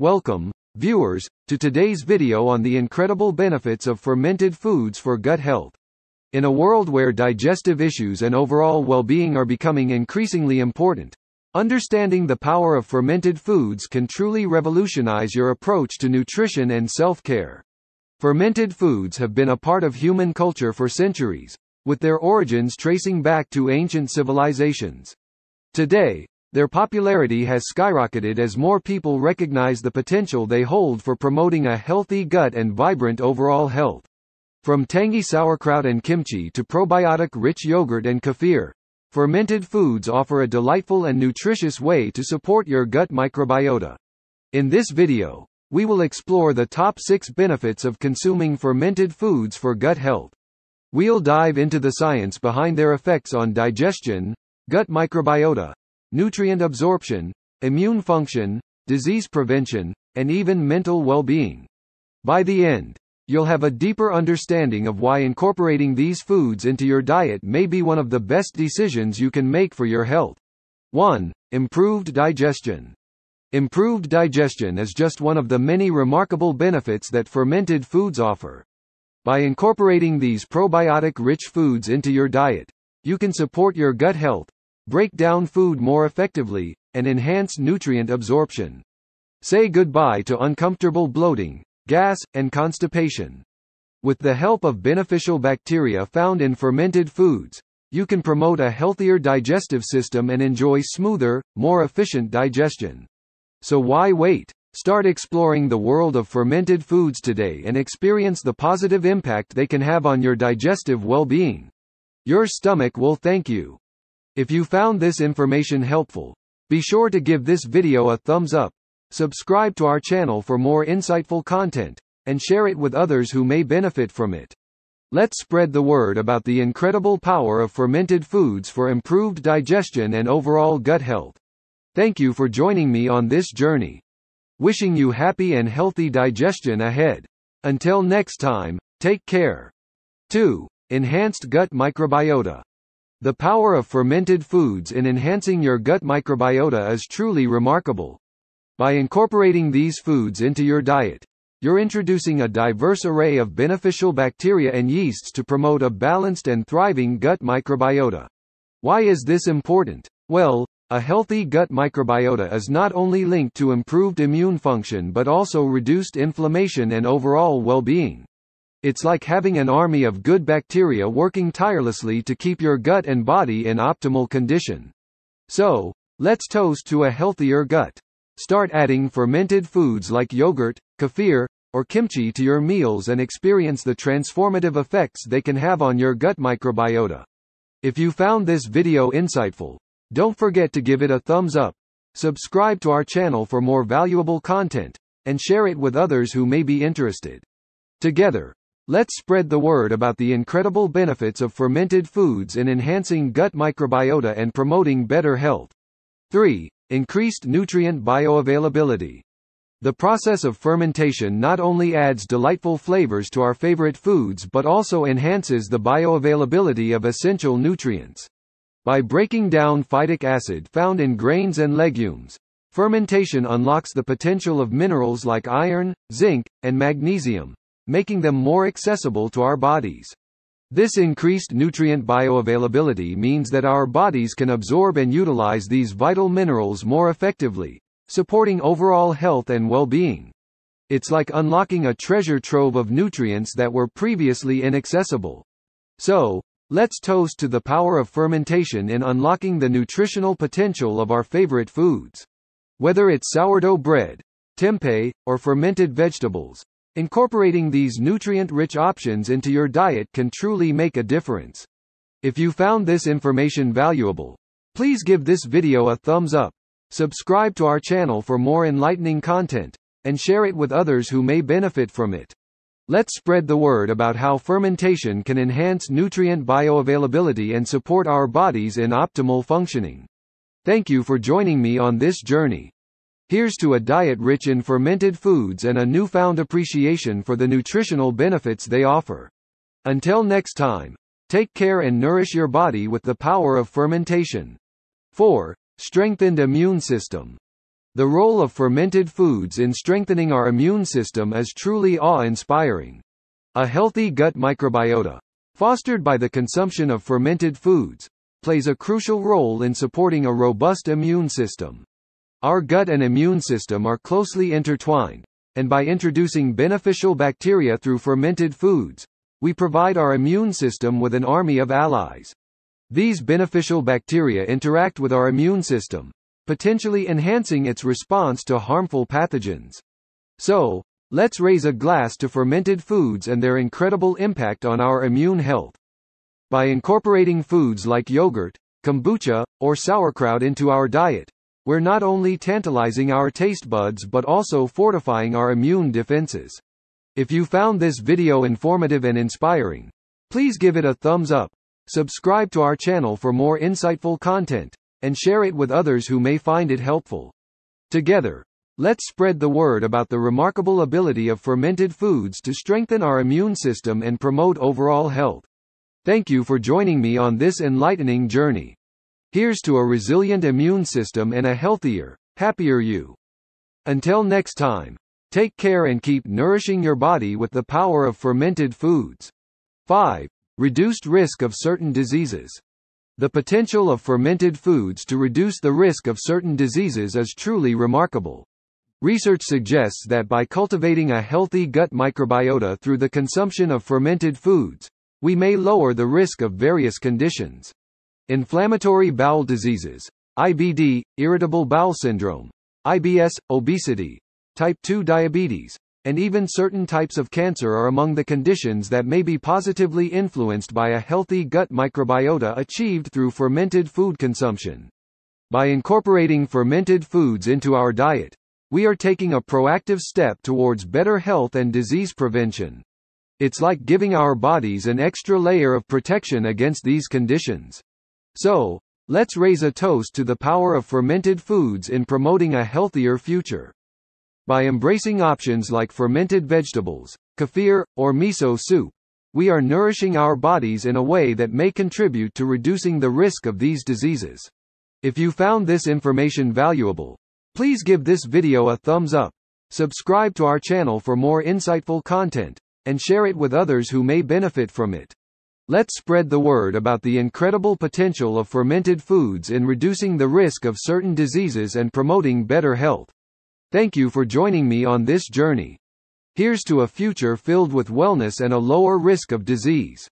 Welcome, viewers, to today's video on the incredible benefits of fermented foods for gut health. In a world where digestive issues and overall well-being are becoming increasingly important, understanding the power of fermented foods can truly revolutionize your approach to nutrition and self-care. Fermented foods have been a part of human culture for centuries, with their origins tracing back to ancient civilizations. Today, their popularity has skyrocketed as more people recognize the potential they hold for promoting a healthy gut and vibrant overall health. From tangy sauerkraut and kimchi to probiotic-rich yogurt and kefir, fermented foods offer a delightful and nutritious way to support your gut microbiota. In this video, we will explore the top 6 benefits of consuming fermented foods for gut health. We'll dive into the science behind their effects on digestion, gut microbiota, nutrient absorption, immune function, disease prevention, and even mental well-being. By the end, you'll have a deeper understanding of why incorporating these foods into your diet may be one of the best decisions you can make for your health. 1. Improved digestion. Improved digestion is just one of the many remarkable benefits that fermented foods offer. By incorporating these probiotic-rich foods into your diet, you can support your gut health, break down food more effectively, and enhance nutrient absorption. Say goodbye to uncomfortable bloating, gas, and constipation. With the help of beneficial bacteria found in fermented foods, you can promote a healthier digestive system and enjoy smoother, more efficient digestion. So why wait? Start exploring the world of fermented foods today and experience the positive impact they can have on your digestive well-being. Your stomach will thank you. If you found this information helpful, be sure to give this video a thumbs up, subscribe to our channel for more insightful content, and share it with others who may benefit from it. Let's spread the word about the incredible power of fermented foods for improved digestion and overall gut health. Thank you for joining me on this journey. Wishing you happy and healthy digestion ahead. Until next time, take care. 2. Enhanced gut microbiota. The power of fermented foods in enhancing your gut microbiota is truly remarkable. By incorporating these foods into your diet, you're introducing a diverse array of beneficial bacteria and yeasts to promote a balanced and thriving gut microbiota. Why is this important? Well, a healthy gut microbiota is not only linked to improved immune function but also reduced inflammation and overall well-being. It's like having an army of good bacteria working tirelessly to keep your gut and body in optimal condition. So, let's toast to a healthier gut. Start adding fermented foods like yogurt, kefir, or kimchi to your meals and experience the transformative effects they can have on your gut microbiota. If you found this video insightful, don't forget to give it a thumbs up, subscribe to our channel for more valuable content, and share it with others who may be interested. Together, Let's spread the word about the incredible benefits of fermented foods in enhancing gut microbiota and promoting better health. 3. Increased nutrient bioavailability. The process of fermentation not only adds delightful flavors to our favorite foods but also enhances the bioavailability of essential nutrients. By breaking down phytic acid found in grains and legumes, fermentation unlocks the potential of minerals like iron, zinc, and magnesium, making them more accessible to our bodies. This increased nutrient bioavailability means that our bodies can absorb and utilize these vital minerals more effectively, supporting overall health and well-being. It's like unlocking a treasure trove of nutrients that were previously inaccessible. So, let's toast to the power of fermentation in unlocking the nutritional potential of our favorite foods. Whether it's sourdough bread, tempeh, or fermented vegetables, Incorporating these nutrient-rich options into your diet can truly make a difference. If you found this information valuable, please give this video a thumbs up, subscribe to our channel for more enlightening content, and share it with others who may benefit from it. Let's spread the word about how fermentation can enhance nutrient bioavailability and support our bodies in optimal functioning. Thank you for joining me on this journey. Here's to a diet rich in fermented foods and a newfound appreciation for the nutritional benefits they offer. Until next time, take care and nourish your body with the power of fermentation. 4. Strengthened immune system. The role of fermented foods in strengthening our immune system is truly awe-inspiring. A healthy gut microbiota, fostered by the consumption of fermented foods, plays a crucial role in supporting a robust immune system. Our gut and immune system are closely intertwined, and by introducing beneficial bacteria through fermented foods, we provide our immune system with an army of allies. These beneficial bacteria interact with our immune system, potentially enhancing its response to harmful pathogens. So, let's raise a glass to fermented foods and their incredible impact on our immune health. By incorporating foods like yogurt, kombucha, or sauerkraut into our diet, we're not only tantalizing our taste buds but also fortifying our immune defenses. If you found this video informative and inspiring, please give it a thumbs up, subscribe to our channel for more insightful content, and share it with others who may find it helpful. Together, let's spread the word about the remarkable ability of fermented foods to strengthen our immune system and promote overall health. Thank you for joining me on this enlightening journey. Here's to a resilient immune system and a healthier, happier you. Until next time, take care and keep nourishing your body with the power of fermented foods. 5. Reduced risk of certain diseases. The potential of fermented foods to reduce the risk of certain diseases is truly remarkable. Research suggests that by cultivating a healthy gut microbiota through the consumption of fermented foods, we may lower the risk of various conditions. Inflammatory bowel diseases, IBD, irritable bowel syndrome, IBS, obesity, type 2 diabetes, and even certain types of cancer are among the conditions that may be positively influenced by a healthy gut microbiota achieved through fermented food consumption. By incorporating fermented foods into our diet, we are taking a proactive step towards better health and disease prevention. It's like giving our bodies an extra layer of protection against these conditions. So, let's raise a toast to the power of fermented foods in promoting a healthier future. By embracing options like fermented vegetables, kefir, or miso soup, we are nourishing our bodies in a way that may contribute to reducing the risk of these diseases. If you found this information valuable, please give this video a thumbs up, subscribe to our channel for more insightful content, and share it with others who may benefit from it. Let's spread the word about the incredible potential of fermented foods in reducing the risk of certain diseases and promoting better health. Thank you for joining me on this journey. Here's to a future filled with wellness and a lower risk of disease.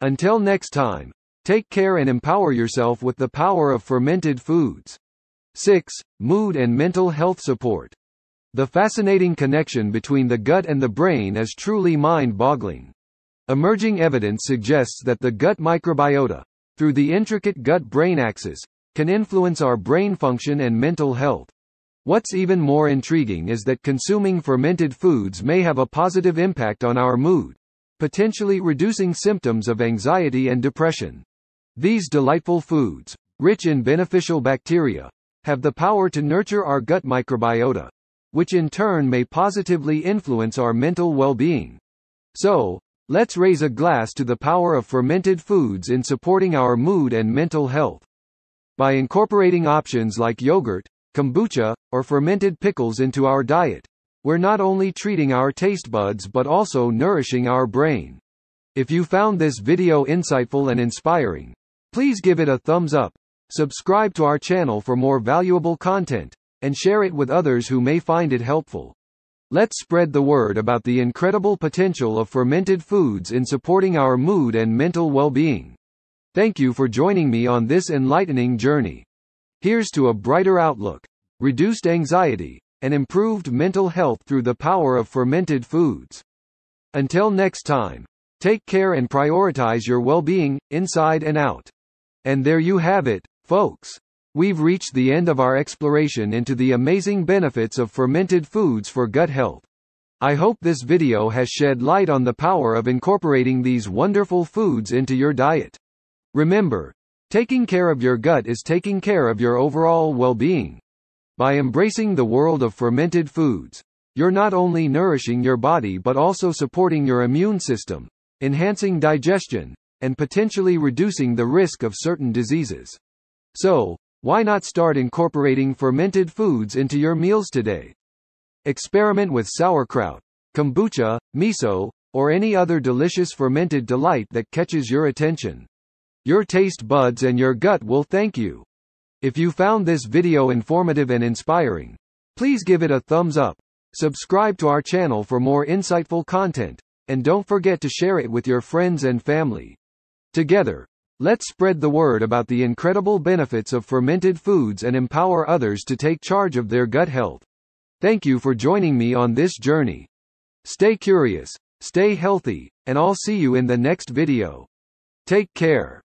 Until next time, take care and empower yourself with the power of fermented foods. 6. Mood and mental health support. The fascinating connection between the gut and the brain is truly mind-boggling. Emerging evidence suggests that the gut microbiota, through the intricate gut-brain axis, can influence our brain function and mental health. What's even more intriguing is that consuming fermented foods may have a positive impact on our mood, potentially reducing symptoms of anxiety and depression. These delightful foods, rich in beneficial bacteria, have the power to nurture our gut microbiota, which in turn may positively influence our mental well-being. So, let's raise a glass to the power of fermented foods in supporting our mood and mental health. By incorporating options like yogurt, kombucha, or fermented pickles into our diet, we're not only treating our taste buds but also nourishing our brain. If you found this video insightful and inspiring, please give it a thumbs up, subscribe to our channel for more valuable content, and share it with others who may find it helpful. Let's spread the word about the incredible potential of fermented foods in supporting our mood and mental well-being. Thank you for joining me on this enlightening journey. Here's to a brighter outlook, reduced anxiety, and improved mental health through the power of fermented foods. Until next time, take care and prioritize your well-being, inside and out. And there you have it, folks. We've reached the end of our exploration into the amazing benefits of fermented foods for gut health. I hope this video has shed light on the power of incorporating these wonderful foods into your diet. Remember, Taking care of your gut is taking care of your overall well-being. By embracing the world of fermented foods, you're not only nourishing your body but also supporting your immune system, enhancing digestion, and potentially reducing the risk of certain diseases. So, Why not start incorporating fermented foods into your meals today? Experiment with sauerkraut, kombucha, miso, or any other delicious fermented delight that catches your attention. Your taste buds and your gut will thank you. If you found this video informative and inspiring, please give it a thumbs up. Subscribe to our channel for more insightful content, and don't forget to share it with your friends and family. Together, let's spread the word about the incredible benefits of fermented foods and empower others to take charge of their gut health. Thank you for joining me on this journey. Stay curious, stay healthy, and I'll see you in the next video. Take care.